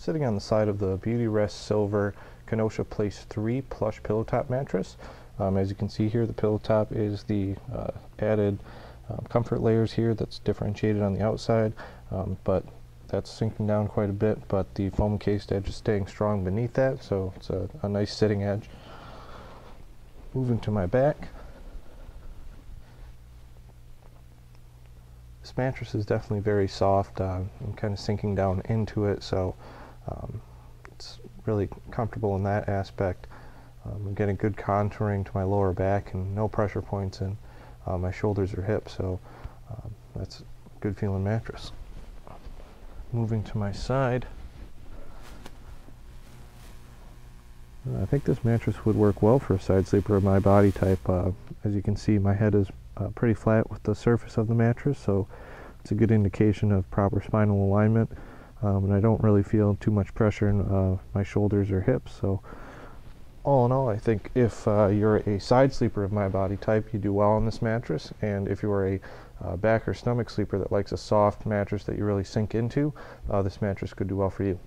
sitting on the side of the Beautyrest Silver Kenosha Place 3 plush pillow top mattress. Um, as you can see here, the pillow top is the uh, added um, comfort layers here that's differentiated on the outside, um, but that's sinking down quite a bit, but the foam cased edge is staying strong beneath that, so it's a, a nice sitting edge. Moving to my back. This mattress is definitely very soft. Uh, I'm kind of sinking down into it, so um, it's really comfortable in that aspect. Um, I'm getting good contouring to my lower back and no pressure points in uh, my shoulders or hips, so um, that's a good feeling mattress. Moving to my side. I think this mattress would work well for a side sleeper of my body type. Uh, as you can see, my head is uh, pretty flat with the surface of the mattress, so it's a good indication of proper spinal alignment. Um, and I don't really feel too much pressure in uh, my shoulders or hips. So, all in all, I think if uh, you're a side sleeper of my body type, you do well on this mattress. And if you are a uh, back or stomach sleeper that likes a soft mattress that you really sink into, uh, this mattress could do well for you.